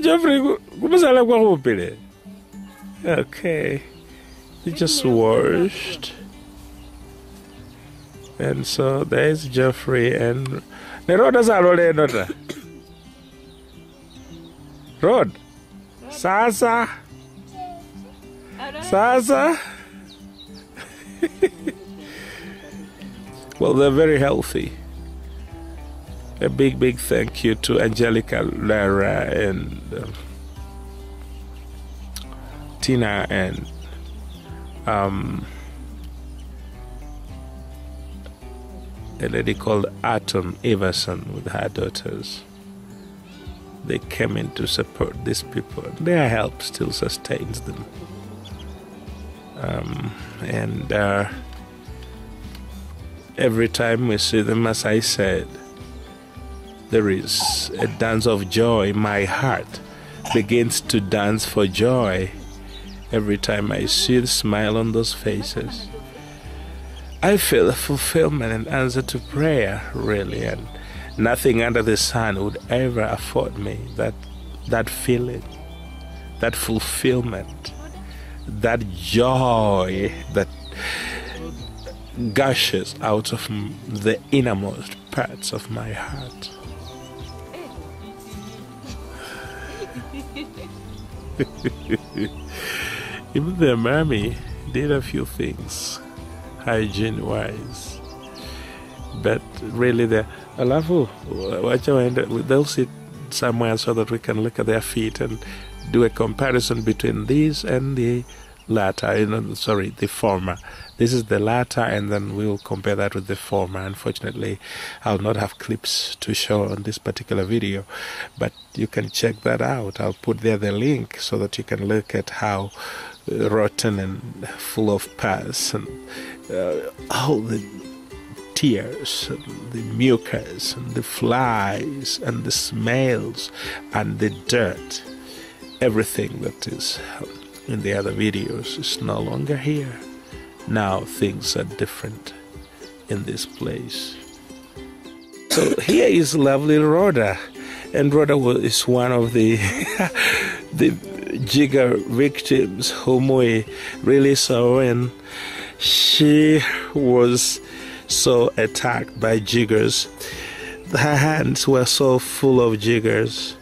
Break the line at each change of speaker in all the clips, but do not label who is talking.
Geoffrey okay. He just washed. And so there's Geoffrey and ne Rod azalo leno ta. Rod sasa. Sasa. Well they're very healthy a big, big thank you to Angelica Lara and um, Tina and um, a lady called Autumn Everson with her daughters. They came in to support these people. Their help still sustains them. Um, and uh, every time we see them, as I said, there is a dance of joy. My heart begins to dance for joy every time I see the smile on those faces. I feel a fulfillment and answer to prayer, really, and nothing under the sun would ever afford me that that feeling, that fulfillment, that joy that gushes out of the innermost parts of my heart. Even the mommy did a few things hygiene wise. But really, the alafu wacha they'll sit somewhere so that we can look at their feet and do a comparison between these and the latter. Sorry, the former. This is the latter, and then we'll compare that with the former. Unfortunately, I'll not have clips to show on this particular video, but you can check that out. I'll put there the link so that you can look at how uh, rotten and full of pus and uh, all the tears, and the mucus, and the flies, and the smells, and the dirt. Everything that is in the other videos is no longer here. Now things are different in this place. So here is lovely Rhoda, and Rhoda is one of the the jigger victims whom we really saw, and she was so attacked by jiggers. Her hands were so full of jiggers.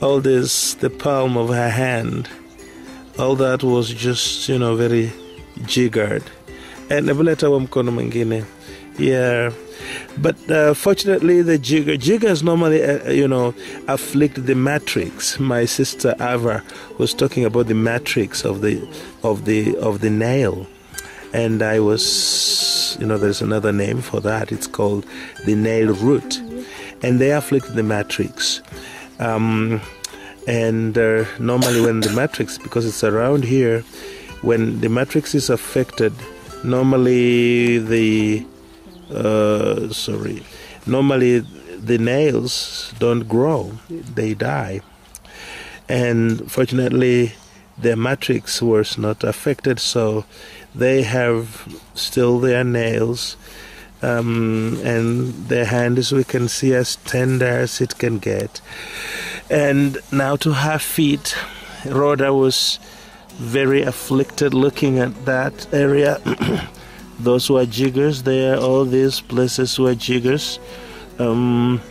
All this, the palm of her hand, all that was just, you know, very jiggered. And nabuleta wa mkono mwingine. Yeah. But uh, fortunately, the jigger jiggers normally, uh, you know, afflict the matrix. My sister Ava was talking about the matrix of the of the of the nail, and I was, you know, there's another name for that. It's called the nail root, and they afflict the matrix. Um, and uh, normally, when the matrix, because it's around here, when the matrix is affected, normally the uh, sorry, normally the nails don't grow; they die. And fortunately, their matrix was not affected, so they have still their nails. Um, and their hand, as we can see, as tender as it can get. And now to her feet, Rhoda was very afflicted looking at that area. Those were jiggers there, all these places were jiggers. Um,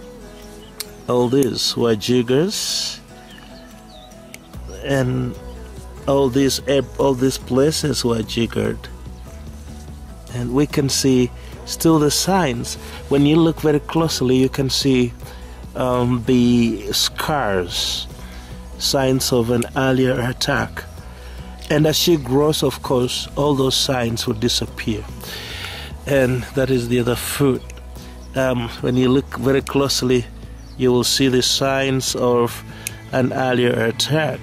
all these were jiggers. And all these all these places were jiggered. And we can see still the signs. When you look very closely, you can see um, the scars, signs of an earlier attack. And as she grows, of course, all those signs will disappear. And that is the other foot. Um, when you look very closely, you will see the signs of an earlier attack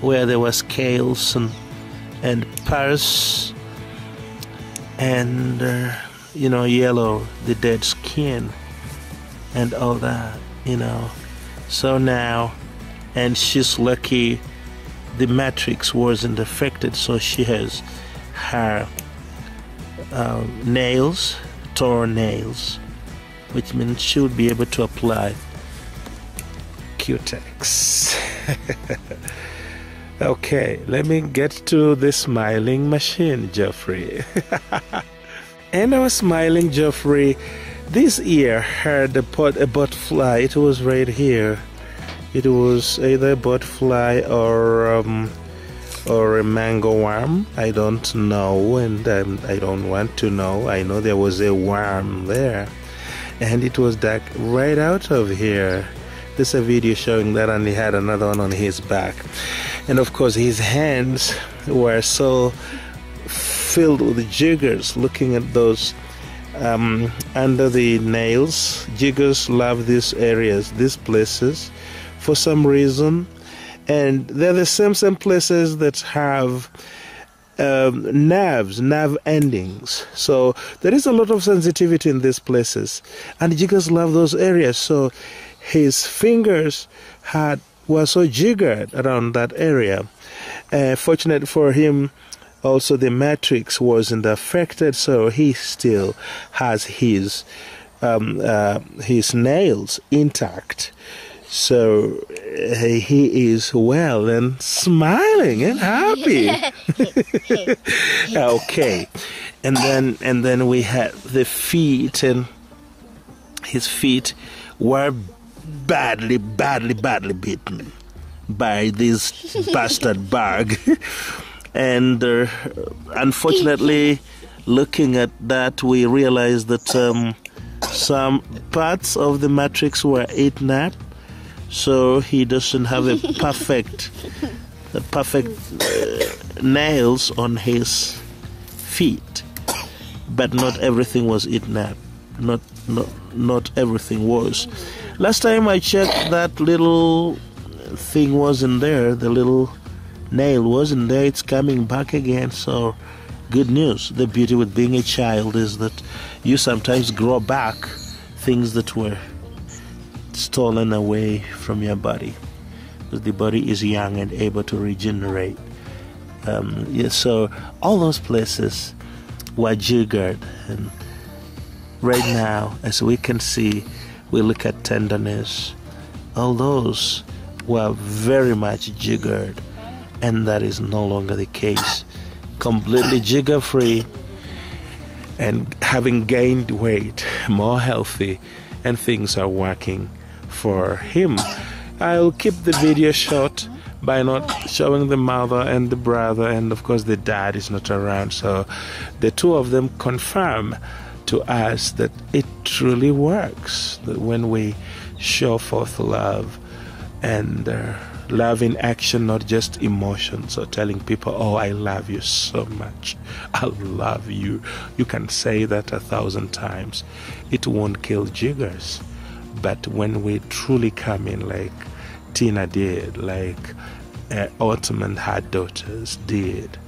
where there was scales and, and pus and, uh, you know, yellow, the dead skin and all that, you know. So now, and she's lucky the matrix wasn't affected, so she has her um, nails, torn nails, which means she would be able to apply Cutex. okay, let me get to the smiling machine, Jeffrey. and our smiling Geoffrey this year had a, pot, a butterfly. It was right here. It was either a butterfly or um, or a mango worm. I don't know, and um, I don't want to know. I know there was a worm there, and it was dug right out of here. There's a video showing that, and he had another one on his back, and of course his hands were so filled with jiggers. Looking at those um, under the nails, jiggers love these areas, these places, for some reason and they're the same same places that have um, nerves, nerve endings. So there is a lot of sensitivity in these places, and jiggers love those areas. So his fingers had were so jiggered around that area. Uh, fortunate for him, also the matrix wasn't affected, so he still has his um, uh, his nails intact. So he is well and smiling and happy. okay, and then and then we had the feet, and his feet were badly, badly, badly beaten by this bastard bug, and uh, unfortunately, looking at that, we realized that um, some parts of the matrix were eaten up so he doesn't have a perfect the perfect uh, nails on his feet. But not everything was eaten up not not not everything was. Last time i checked that little thing wasn't there the little nail wasn't there it's coming back again. So good news. The beauty with being a child is that you sometimes grow back things that were stolen away from your body. Because the body is young and able to regenerate. Um, yeah, so all those places were jiggered, and right now, as we can see, we look at tenderness. All those were very much jiggered, and that is no longer the case. Completely jigger free, and having gained weight, more healthy, and things are working for him. I'll keep the video short by not showing the mother and the brother, and of course, the dad is not around. So the two of them confirm to us that it truly works. That when we show forth love and uh, love in action, not just emotions or telling people, Oh, I love you so much. I love you. You can say that a thousand times. It won't kill jiggers but when we truly come in, like Tina did, like uh, Autumn and her daughters did,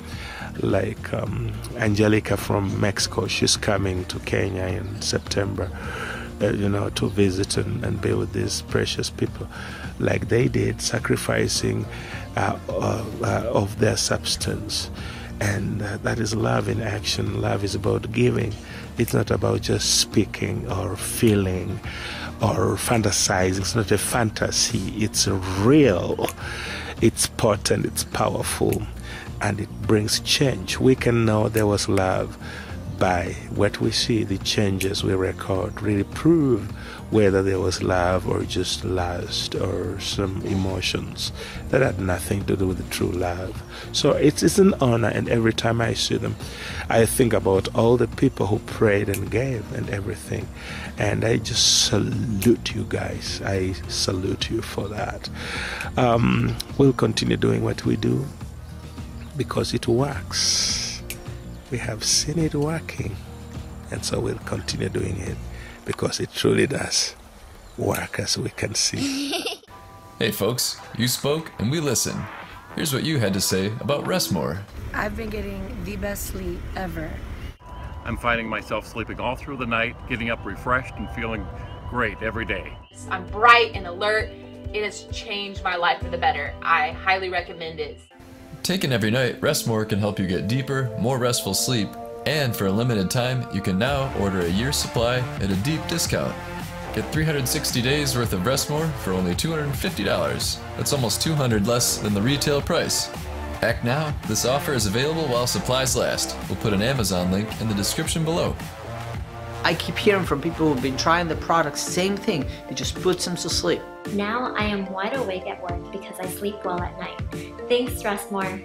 like um, Angelica from Mexico, she's coming to Kenya in September, you know, to visit and, and, be with these precious people, like they did, sacrificing uh, uh, uh of their substance. And uh, that is love in action. Love is about giving. It's not about just speaking or feeling or fantasizing. It's not a fantasy, it's real, it's potent, it's powerful, and it brings change. We can know there was love by what we see, the changes we record really prove whether there was love or just lust or some emotions that had nothing to do with true love. So it's, it's an honor, and every time I see them, I think about all the people who prayed and gave and everything. And I just salute you guys. I salute you for that. Um, we'll continue doing what we do because it works. We have seen it working, and so we'll continue doing it because it truly does work as we can see.
hey, folks, you spoke and we listened. Here's what you had to say about Restmore.
I've been getting the best sleep ever.
I'm finding myself sleeping all through the night, getting up refreshed and feeling great every day.
I'm bright and alert. It has changed my life for the better. I highly recommend it.
Taken every night, Restmore can help you get deeper, more restful sleep and for a limited time, you can now order a year's supply at a deep discount. Get 360 days worth of Restmore for only $250. That's almost 200 less than the retail price. Act now. This offer is available while supplies last. We'll put an Amazon link in the description below.
I keep hearing from people who've been trying the product, same thing. It just puts them to sleep.
Now I am wide awake at work because I sleep well at night. Thanks, Restmore.